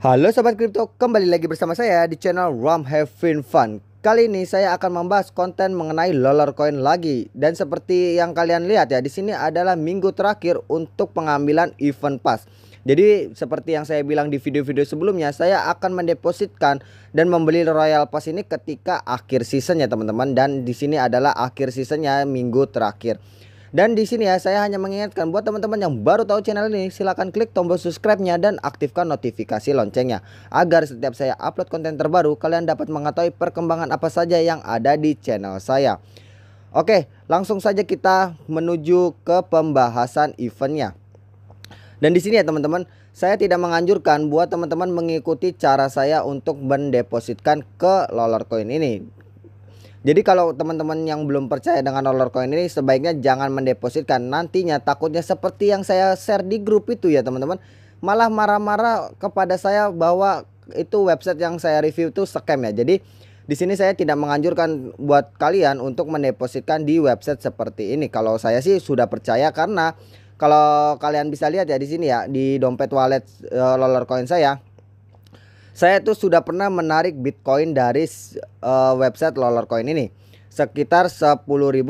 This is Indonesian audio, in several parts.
Halo Sobat Kripto, kembali lagi bersama saya di channel Ram Having Fun. Kali ini saya akan membahas konten mengenai Loller Coin lagi. Dan seperti yang kalian lihat ya, di sini adalah minggu terakhir untuk pengambilan event pass jadi seperti yang saya bilang di video-video sebelumnya, saya akan mendepositkan dan membeli Royal Pass ini ketika akhir season ya teman-teman. Dan di sini adalah akhir seasonnya minggu terakhir. Dan di sini ya saya hanya mengingatkan buat teman-teman yang baru tahu channel ini silahkan klik tombol subscribe-nya dan aktifkan notifikasi loncengnya agar setiap saya upload konten terbaru kalian dapat mengetahui perkembangan apa saja yang ada di channel saya. Oke, langsung saja kita menuju ke pembahasan eventnya. Dan di sini ya teman-teman, saya tidak menganjurkan buat teman-teman mengikuti cara saya untuk mendepositkan ke Loller Coin ini. Jadi kalau teman-teman yang belum percaya dengan roller coin ini sebaiknya jangan mendepositkan. Nantinya takutnya seperti yang saya share di grup itu ya teman-teman. Malah marah-marah kepada saya bahwa itu website yang saya review itu scam ya. Jadi di sini saya tidak menganjurkan buat kalian untuk mendepositkan di website seperti ini. Kalau saya sih sudah percaya karena kalau kalian bisa lihat ya di sini ya di dompet wallet uh, roller coin saya saya tuh sudah pernah menarik Bitcoin dari uh, website Lollercoin ini. Sekitar 10.000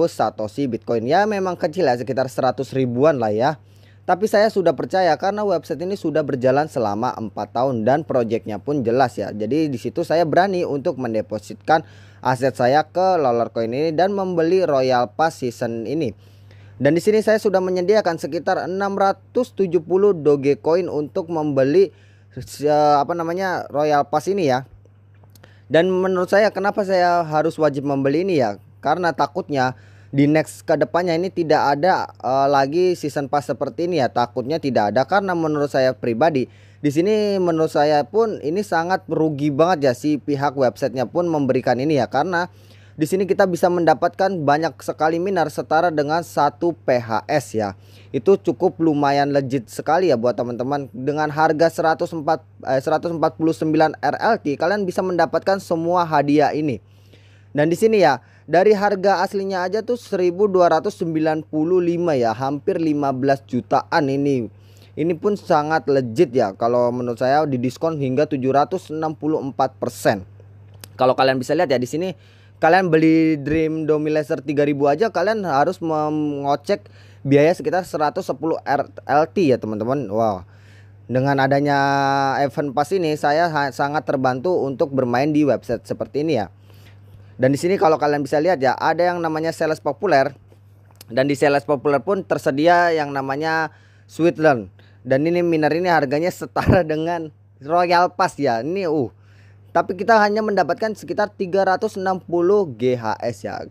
satoshi Bitcoin. Ya memang kecil ya sekitar 100 ribuan lah ya. Tapi saya sudah percaya karena website ini sudah berjalan selama 4 tahun dan proyeknya pun jelas ya. Jadi di situ saya berani untuk mendepositkan aset saya ke Lollercoin ini dan membeli Royal Pass season ini. Dan di sini saya sudah menyediakan sekitar 670 Dogecoin untuk membeli apa namanya Royal Pass ini ya. Dan menurut saya kenapa saya harus wajib membeli ini ya? Karena takutnya di next ke depannya ini tidak ada uh, lagi season pass seperti ini ya. Takutnya tidak ada karena menurut saya pribadi di sini menurut saya pun ini sangat merugi banget ya si pihak websitenya pun memberikan ini ya karena di sini kita bisa mendapatkan banyak sekali minar setara dengan satu PHS ya. Itu cukup lumayan legit sekali ya buat teman-teman. Dengan harga 104 eh, 149 RLT kalian bisa mendapatkan semua hadiah ini. Dan di sini ya, dari harga aslinya aja tuh 1295 ya, hampir 15 jutaan ini. Ini pun sangat legit ya kalau menurut saya di diskon hingga 764%. Kalau kalian bisa lihat ya di sini kalian beli Dream Domilaser 3000 aja kalian harus mengocek biaya sekitar 110 RLT ya teman-teman. Wow. Dengan adanya event pass ini saya sangat terbantu untuk bermain di website seperti ini ya. Dan di sini kalau kalian bisa lihat ya ada yang namanya sales populer dan di sales populer pun tersedia yang namanya Sweetland. Dan ini miner ini harganya setara dengan Royal Pass ya. Ini uh tapi kita hanya mendapatkan sekitar 360 GHS ya.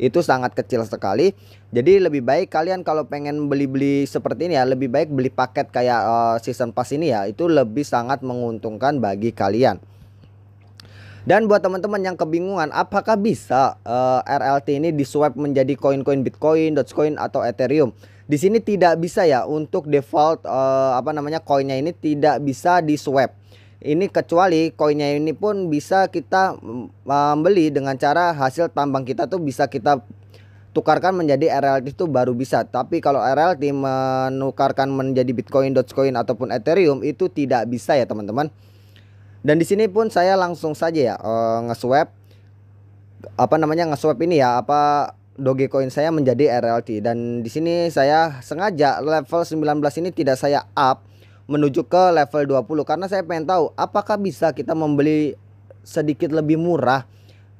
Itu sangat kecil sekali. Jadi lebih baik kalian kalau pengen beli-beli seperti ini ya lebih baik beli paket kayak uh, season pass ini ya itu lebih sangat menguntungkan bagi kalian. Dan buat teman-teman yang kebingungan apakah bisa uh, eh, RLT ini di swap menjadi koin-koin Bitcoin, Dogecoin atau Ethereum? Di sini tidak bisa ya untuk default uh, apa namanya koinnya ini tidak bisa di swap ini kecuali koinnya ini pun bisa kita membeli dengan cara hasil tambang kita tuh bisa kita tukarkan menjadi RLT itu baru bisa. Tapi kalau RLT menukarkan menjadi Bitcoin, Dogecoin ataupun Ethereum itu tidak bisa ya teman-teman. Dan di sini pun saya langsung saja ya uh, nge-swap apa namanya nge-swap ini ya apa Dogecoin saya menjadi RLT dan di sini saya sengaja level 19 ini tidak saya up menuju ke level 20 karena saya pengen tahu apakah bisa kita membeli sedikit lebih murah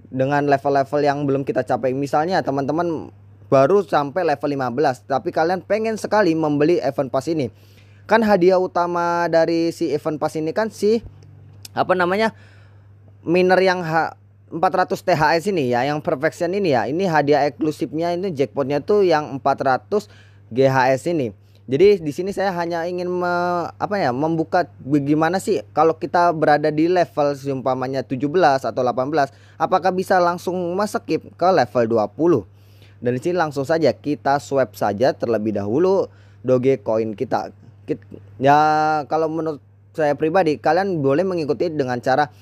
dengan level-level yang belum kita capai. Misalnya teman-teman baru sampai level 15 tapi kalian pengen sekali membeli event pass ini. Kan hadiah utama dari si event pass ini kan si apa namanya? miner yang 400 THS ini ya, yang perfection ini ya. Ini hadiah eksklusifnya ini jackpotnya tuh yang 400 GHS ini. Jadi di sini saya hanya ingin me, apa ya membuka bagaimana sih kalau kita berada di level seumpamanya 17 atau 18 apakah bisa langsung masuk ke level 20. Dan di sini langsung saja kita swap saja terlebih dahulu Dogecoin kita. Ya kalau menurut saya pribadi kalian boleh mengikuti dengan cara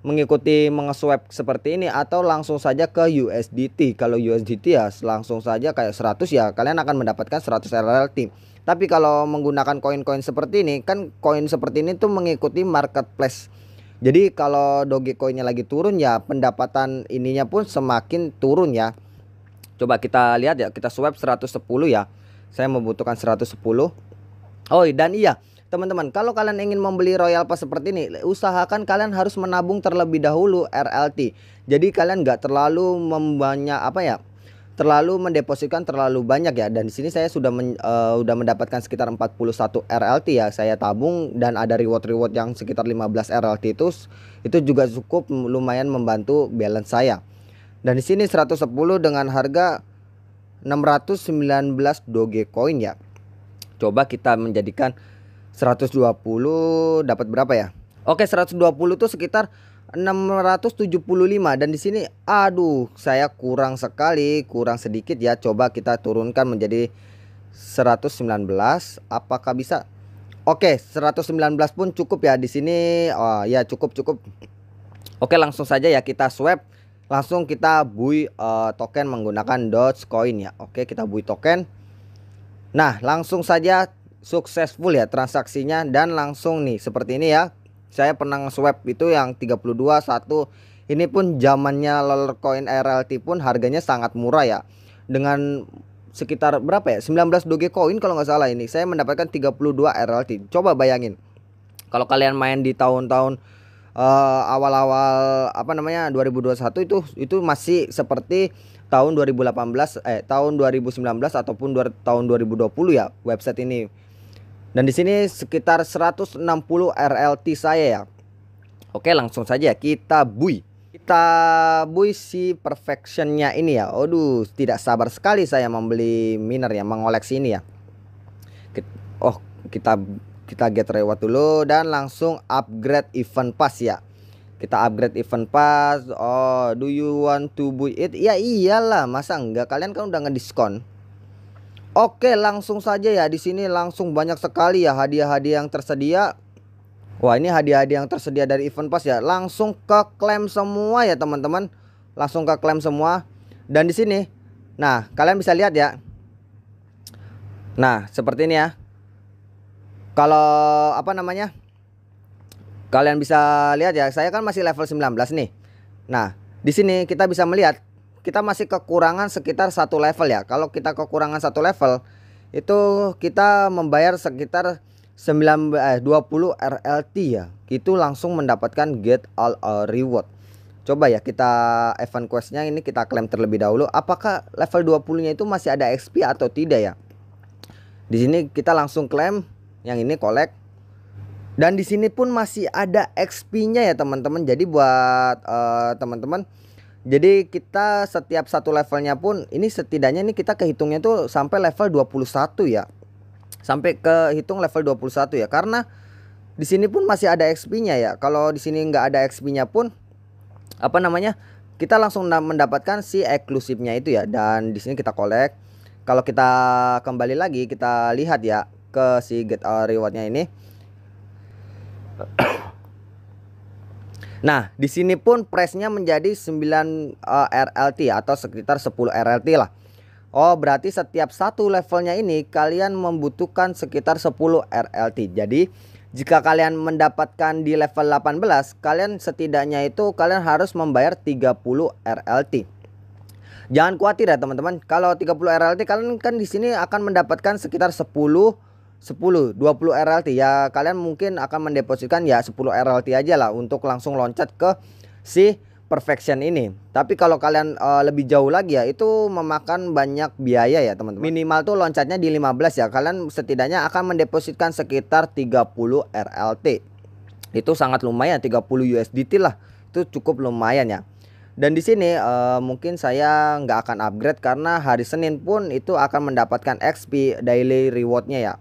mengikuti mengeswap seperti ini atau langsung saja ke USDT. Kalau USDT ya langsung saja kayak 100 ya kalian akan mendapatkan 100 RLT. Tapi kalau menggunakan koin-koin seperti ini kan koin seperti ini tuh mengikuti marketplace. Jadi kalau Dogecoinnya lagi turun ya pendapatan ininya pun semakin turun ya. Coba kita lihat ya, kita swipe 110 ya. Saya membutuhkan 110. Oh, dan iya, teman-teman, kalau kalian ingin membeli Royal Pass seperti ini, usahakan kalian harus menabung terlebih dahulu RLT. Jadi kalian nggak terlalu membanyak apa ya? Terlalu mendepositkan terlalu banyak ya dan di sini saya sudah men, uh, udah mendapatkan sekitar 41 RLT ya saya tabung dan ada reward-reward yang sekitar 15 RLT itu itu juga cukup lumayan membantu balance saya. Dan di sini 110 dengan harga 619 Dogecoin ya. Coba kita menjadikan 120 dapat berapa ya? Oke, 120 itu sekitar 675 dan di sini aduh saya kurang sekali, kurang sedikit ya. Coba kita turunkan menjadi 119. Apakah bisa? Oke, 119 pun cukup ya di sini. Oh ya cukup cukup. Oke, langsung saja ya kita swap. Langsung kita bui uh, token menggunakan Dogecoin ya. Oke, kita bui token. Nah, langsung saja successful ya transaksinya dan langsung nih seperti ini ya saya pernah nge-swap itu yang 32 satu. Ini pun zamannya Lolcoin RLT pun harganya sangat murah ya. Dengan sekitar berapa ya? 19 Dogecoin kalau nggak salah ini. Saya mendapatkan 32 RLT coba bayangin. Kalau kalian main di tahun-tahun uh, awal-awal apa namanya 2021 itu itu masih seperti tahun 2018 eh tahun 2019 ataupun tahun 2020 ya website ini dan di sini sekitar 160 RLT saya ya. Oke, langsung saja kita bui. Kita bui si perfectionnya ini ya. Aduh, tidak sabar sekali saya membeli miner ya, mengoleksi ini ya. Oh, kita kita get reward dulu dan langsung upgrade event pass ya. Kita upgrade event pass. Oh, do you want to buy it? Ya iyalah, masa enggak? Kalian kan udah ngediskon. Oke, langsung saja ya. Di sini langsung banyak sekali ya hadiah-hadiah yang tersedia. Wah, ini hadiah-hadiah yang tersedia dari event pass ya. Langsung ke klaim semua ya, teman-teman. Langsung ke klaim semua. Dan di sini, nah, kalian bisa lihat ya. Nah, seperti ini ya. Kalau apa namanya? Kalian bisa lihat ya, saya kan masih level 19 nih. Nah, di sini kita bisa melihat kita masih kekurangan sekitar satu level ya. Kalau kita kekurangan satu level itu kita membayar sekitar 9 eh, 20 RLT ya. Itu langsung mendapatkan get all uh, reward. Coba ya kita event questnya ini kita klaim terlebih dahulu. Apakah level 20-nya itu masih ada XP atau tidak ya? Di sini kita langsung klaim yang ini collect dan di sini pun masih ada XP-nya ya teman-teman. Jadi buat uh, teman-teman jadi kita setiap satu levelnya pun ini setidaknya ini kita kehitungnya tuh sampai level 21 ya. Sampai kehitung level 21 ya karena di sini pun masih ada XP-nya ya. Kalau di sini nggak ada XP-nya pun apa namanya? Kita langsung mendapatkan si eksklusifnya itu ya dan di sini kita collect. Kalau kita kembali lagi kita lihat ya ke si get our rewardnya ini Nah, di sini pun price-nya menjadi 9 uh, RLT atau sekitar 10 RLT lah. Oh, berarti setiap satu levelnya ini kalian membutuhkan sekitar 10 RLT. Jadi, jika kalian mendapatkan di level 18, kalian setidaknya itu kalian harus membayar 30 RLT. Jangan khawatir ya teman-teman. Kalau 30 RLT kalian kan di sini akan mendapatkan sekitar 10 10 20 RLT ya kalian mungkin akan mendepositkan ya 10 RLT aja lah untuk langsung loncat ke si perfection ini. Tapi kalau kalian uh, lebih jauh lagi ya itu memakan banyak biaya ya teman-teman. Minimal tuh loncatnya di 15 ya. Kalian setidaknya akan mendepositkan sekitar 30 RLT itu sangat lumayan 30 USDT lah. Itu cukup lumayan ya. Dan di sini uh, mungkin saya nggak akan upgrade karena hari Senin pun itu akan mendapatkan XP daily rewardnya ya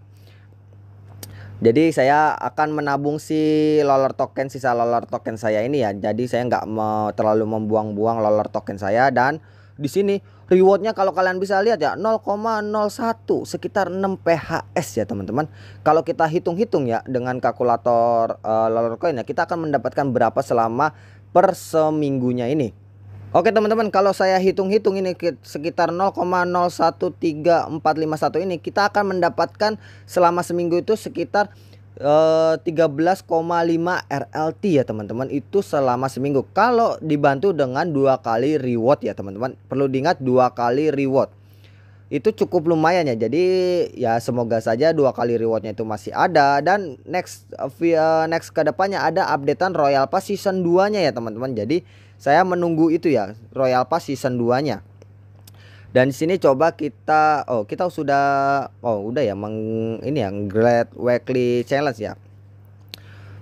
jadi saya akan menabung si loler token sisa loler token saya ini ya. Jadi saya nggak mau terlalu membuang-buang loler token saya dan di sini rewardnya kalau kalian bisa lihat ya 0,01 sekitar 6 PHS ya teman-teman. Kalau kita hitung-hitung ya dengan kalkulator uh, loler coin ya kita akan mendapatkan berapa selama per seminggunya ini. Oke teman-teman kalau saya hitung-hitung ini sekitar 0,013451 ini kita akan mendapatkan selama seminggu itu sekitar uh, 13,5 RLT ya teman-teman. Itu selama seminggu. Kalau dibantu dengan dua kali reward ya teman-teman. Perlu diingat dua kali reward. Itu cukup lumayan ya. Jadi ya semoga saja dua kali rewardnya itu masih ada. Dan next via next ke depannya ada updatean Royal Pass season 2 nya ya teman-teman. Jadi saya menunggu itu ya Royal Pass season 2 nya dan di sini coba kita oh kita sudah oh udah ya meng ini ya Great Weekly Challenge ya.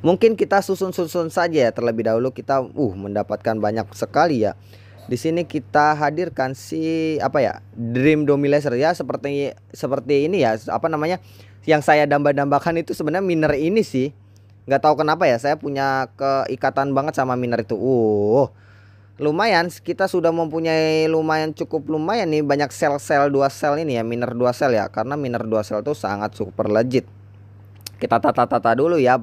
Mungkin kita susun-susun saja ya terlebih dahulu kita uh mendapatkan banyak sekali ya. Di sini kita hadirkan si apa ya Dream Domilaser ya seperti seperti ini ya apa namanya yang saya damba-dambakan itu sebenarnya miner ini sih nggak tahu kenapa ya saya punya keikatan banget sama miner itu. Uh lumayan kita sudah mempunyai lumayan cukup lumayan nih banyak sel-sel dua sel ini ya miner dua sel ya karena miner dua sel itu sangat super legit. Kita tata-tata dulu ya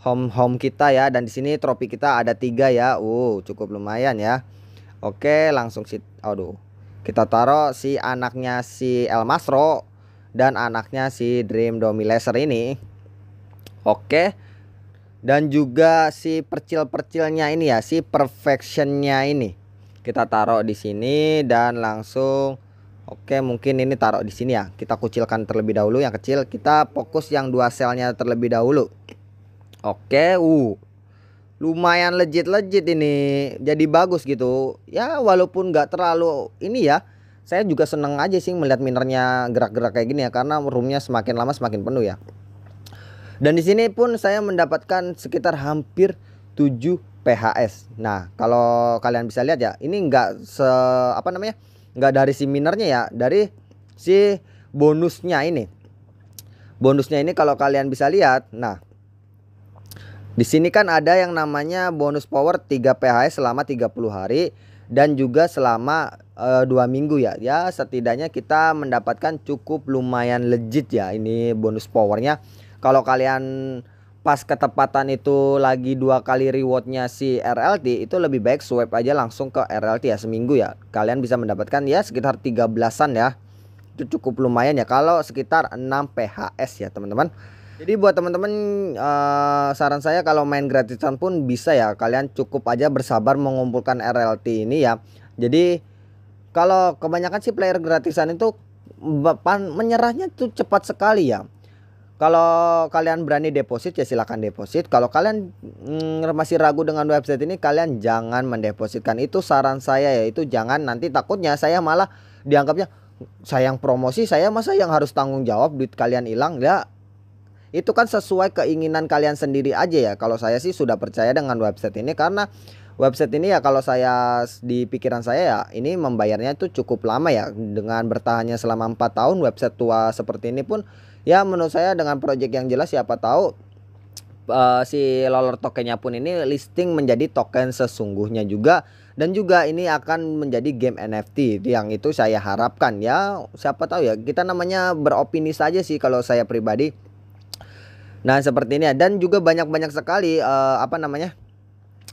home home kita ya dan di sini trofi kita ada tiga ya. Uh cukup lumayan ya. Oke langsung si aduh kita taruh si anaknya si El Masro dan anaknya si Dream Domilaser ini Oke. Dan juga si percil-percilnya ini ya si perfectionnya ini. Kita taruh di sini dan langsung Oke mungkin ini taruh di sini ya. Kita kucilkan terlebih dahulu yang kecil. Kita fokus yang dua selnya terlebih dahulu. Oke uh. Lumayan legit-legit ini. Jadi bagus gitu. Ya walaupun nggak terlalu ini ya. Saya juga seneng aja sih melihat minernya gerak-gerak kayak gini ya karena roomnya semakin lama semakin penuh ya dan di sini pun saya mendapatkan sekitar hampir 7 PHS nah kalau kalian bisa lihat ya ini nggak se apa namanya nggak dari si minernya ya dari si bonusnya ini bonusnya ini kalau kalian bisa lihat nah di sini kan ada yang namanya bonus power 3 PHS selama 30 hari dan juga selama uh, dua minggu ya. Ya setidaknya kita mendapatkan cukup lumayan legit ya ini bonus powernya. Kalau kalian pas ketepatan itu lagi dua kali rewardnya si RLT itu lebih baik swipe aja langsung ke RLT ya seminggu ya. Kalian bisa mendapatkan ya sekitar 13-an ya. Itu cukup lumayan ya kalau sekitar 6 PHS ya teman-teman. Jadi buat teman-teman uh, saran saya kalau main gratisan pun bisa ya kalian cukup aja bersabar mengumpulkan RLT ini ya. Jadi kalau kebanyakan sih player gratisan itu menyerahnya tuh cepat sekali ya. Kalau kalian berani deposit ya silahkan deposit. Kalau kalian mm, masih ragu dengan website ini kalian jangan mendepositkan. Itu saran saya ya itu jangan nanti takutnya saya malah dianggapnya sayang promosi saya masa yang harus tanggung jawab duit kalian hilang ya itu kan sesuai keinginan kalian sendiri aja ya kalau saya sih sudah percaya dengan website ini karena website ini ya kalau saya di pikiran saya ya ini membayarnya itu cukup lama ya dengan bertahannya selama empat tahun website tua seperti ini pun ya menurut saya dengan project yang jelas siapa tahu uh, si loler tokennya pun ini listing menjadi token sesungguhnya juga. Dan juga ini akan menjadi game NFT yang itu saya harapkan ya. Siapa tahu ya kita namanya beropini saja sih kalau saya pribadi. Nah, seperti ini ya. Dan juga banyak-banyak sekali uh, apa namanya?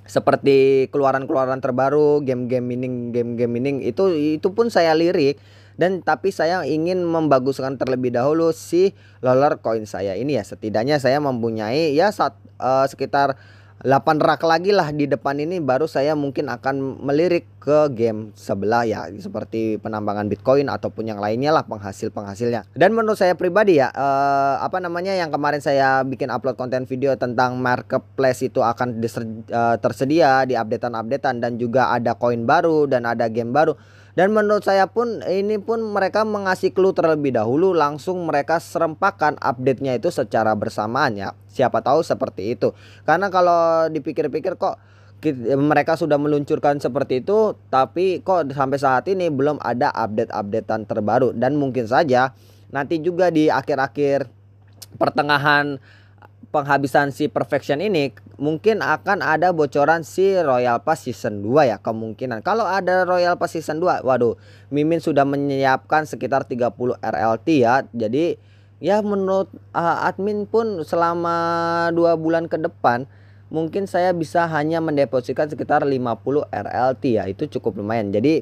seperti keluaran-keluaran terbaru, game-game mining, game-game mining itu itu pun saya lirik dan tapi saya ingin membaguskan terlebih dahulu si loler coin saya ini ya setidaknya saya mempunyai ya saat, uh, sekitar 8 rak lagi lah di depan ini baru saya mungkin akan melirik ke game sebelah ya seperti penambangan Bitcoin ataupun yang lainnya lah penghasil-penghasilnya. Dan menurut saya pribadi ya eh, apa namanya yang kemarin saya bikin upload konten video tentang marketplace itu akan diser, eh, tersedia di updatean-updatean dan juga ada koin baru dan ada game baru dan menurut saya pun ini pun mereka mengasih clue terlebih dahulu langsung mereka serempakkan update-nya itu secara bersamaan ya. Siapa tahu seperti itu. Karena kalau dipikir-pikir kok mereka sudah meluncurkan seperti itu tapi kok sampai saat ini belum ada update-updatean terbaru dan mungkin saja nanti juga di akhir-akhir pertengahan penghabisan si Perfection ini mungkin akan ada bocoran si Royal Pass Season 2 ya kemungkinan. Kalau ada Royal Pass Season 2, waduh, Mimin sudah menyiapkan sekitar 30 RLT ya. Jadi ya menurut uh, admin pun selama dua bulan ke depan mungkin saya bisa hanya mendepositkan sekitar 50 RLT ya itu cukup lumayan jadi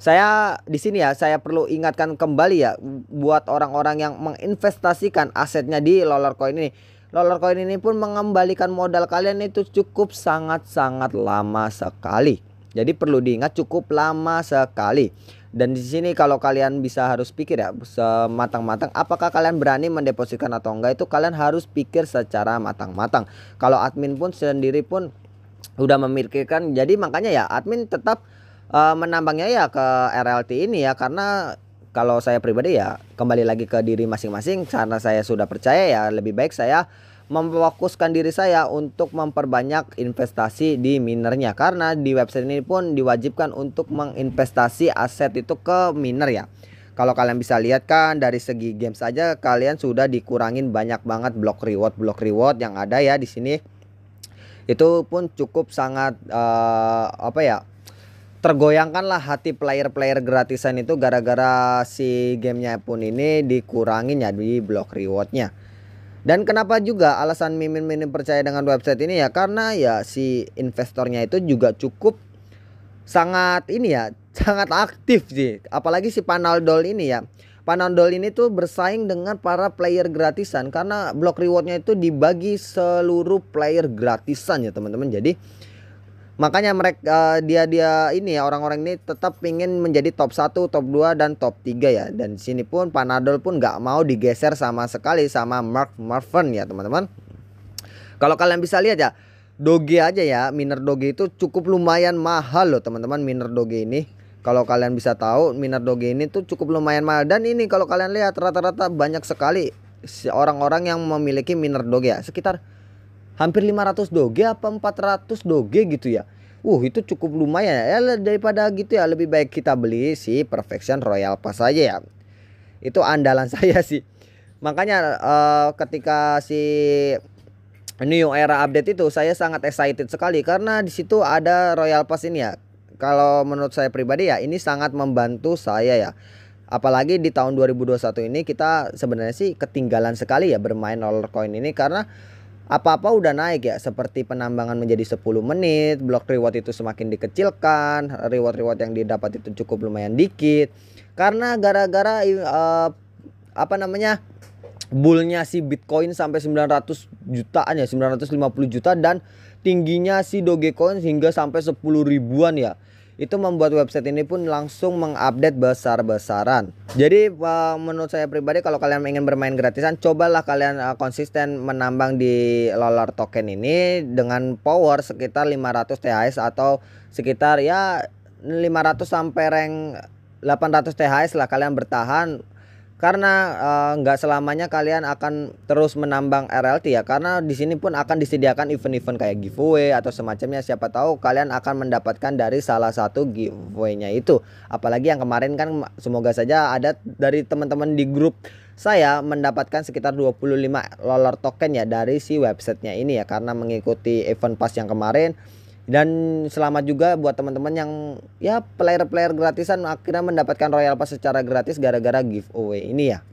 saya di sini ya saya perlu ingatkan kembali ya buat orang-orang yang menginvestasikan asetnya di Loller Coin ini. Loller Coin ini pun mengembalikan modal kalian itu cukup sangat-sangat lama sekali. Jadi perlu diingat cukup lama sekali. Dan di sini kalau kalian bisa harus pikir ya sematang-matang apakah kalian berani mendepositkan atau enggak itu kalian harus pikir secara matang-matang. Kalau admin pun sendiri pun udah memikirkan jadi makanya ya admin tetap uh, menambangnya ya ke RLT ini ya karena kalau saya pribadi ya kembali lagi ke diri masing-masing karena saya sudah percaya ya lebih baik saya memfokuskan diri saya untuk memperbanyak investasi di minernya karena di website ini pun diwajibkan untuk menginvestasi aset itu ke miner ya. Kalau kalian bisa lihat kan dari segi game saja kalian sudah dikurangin banyak banget block reward block reward yang ada ya di sini. Itu pun cukup sangat uh, apa ya tergoyangkanlah hati player-player gratisan itu gara-gara si gamenya pun ini dikurangin ya di block rewardnya. Dan kenapa juga alasan Mimin Mimin percaya dengan website ini ya? Karena ya si investornya itu juga cukup sangat ini ya sangat aktif sih. Apalagi si Panaldol ini ya. Panaldol ini tuh bersaing dengan para player gratisan karena block rewardnya itu dibagi seluruh player gratisan ya teman-teman. Jadi Makanya mereka uh, dia dia ini ya orang-orang ini tetap ingin menjadi top 1, top 2 dan top 3 ya. Dan sini pun Panadol pun nggak mau digeser sama sekali sama Mark Marvin ya, teman-teman. Kalau kalian bisa lihat ya, Doge aja ya, miner Doge itu cukup lumayan mahal loh, teman-teman, miner Doge ini. Kalau kalian bisa tahu, miner Doge ini tuh cukup lumayan mahal dan ini kalau kalian lihat rata-rata banyak sekali orang-orang yang memiliki miner Doge ya, sekitar hampir 500 doge apa 400 doge gitu ya? Uh itu cukup lumayan ya. Daripada gitu ya lebih baik kita beli si Perfection Royal Pass aja ya. Itu andalan saya sih. Makanya uh, ketika si New Era update itu saya sangat excited sekali. Karena di situ ada Royal Pass ini ya. Kalau menurut saya pribadi ya ini sangat membantu saya ya. Apalagi di tahun 2021 ini kita sebenarnya sih ketinggalan sekali ya bermain roller coin ini. Karena apa-apa udah naik ya seperti penambangan menjadi 10 menit block reward itu semakin dikecilkan reward-reward yang didapat itu cukup lumayan dikit. Karena gara-gara uh, apa namanya bullnya si Bitcoin sampai 900 jutaan ya 950 juta dan tingginya si Dogecoin hingga sampai 10 ribuan ya itu membuat website ini pun langsung mengupdate besar-besaran. Jadi uh, menurut saya pribadi kalau kalian ingin bermain gratisan, cobalah kalian uh, konsisten menambang di Lolar token ini dengan power sekitar 500 THS atau sekitar ya 500 sampai rank 800 THS lah kalian bertahan karena eh, nggak uh, selamanya kalian akan terus menambang RLT ya. Karena di sini pun akan disediakan event-event kayak giveaway atau semacamnya. Siapa tahu kalian akan mendapatkan dari salah satu giveaway-nya itu. Apalagi yang kemarin kan semoga saja ada dari teman-teman di grup saya mendapatkan sekitar 25 lolar token ya dari si websitenya ini ya. Karena mengikuti event pas yang kemarin dan selamat juga buat teman-teman yang ya player-player gratisan akhirnya mendapatkan Royal Pass secara gratis gara-gara giveaway ini ya.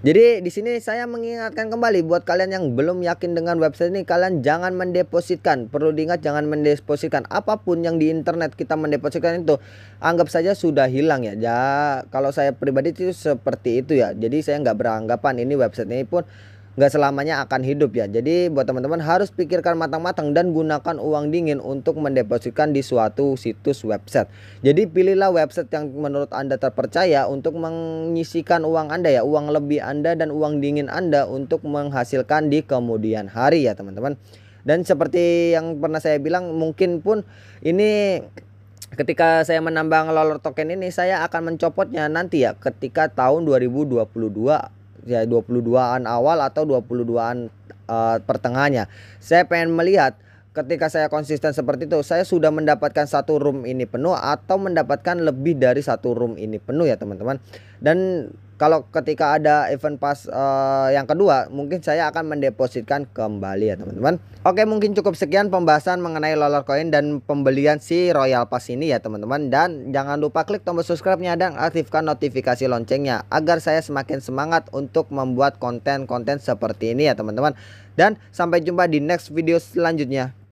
Jadi di sini saya mengingatkan kembali buat kalian yang belum yakin dengan website ini kalian jangan mendepositkan. Perlu diingat jangan mendepositkan apa pun yang di internet kita mendepositkan itu anggap saja sudah hilang ya. Ya kalau saya pribadi itu seperti itu ya. Jadi saya nggak beranggapan ini website ini pun nggak selamanya akan hidup ya. Jadi buat teman-teman harus pikirkan matang-matang dan gunakan uang dingin untuk mendepositkan di suatu situs website. Jadi pilihlah website yang menurut Anda terpercaya untuk mengisikan uang Anda ya, uang lebih Anda dan uang dingin Anda untuk menghasilkan di kemudian hari ya teman-teman. Dan seperti yang pernah saya bilang mungkin pun ini ketika saya menambah loler token ini saya akan mencopotnya nanti ya ketika tahun 2022 ya 22-an awal atau 22-an uh, pertengahannya. Saya pengen melihat ketika saya konsisten seperti itu, saya sudah mendapatkan satu room ini penuh atau mendapatkan lebih dari satu room ini penuh ya teman-teman. Dan kalau ketika ada event pas uh, yang kedua mungkin saya akan mendepositkan kembali ya teman-teman. Oke mungkin cukup sekian pembahasan mengenai lolar coin dan pembelian si royal pass ini ya teman-teman. Dan jangan lupa klik tombol subscribe-nya dan aktifkan notifikasi loncengnya agar saya semakin semangat untuk membuat konten-konten seperti ini ya teman-teman. Dan sampai jumpa di next video selanjutnya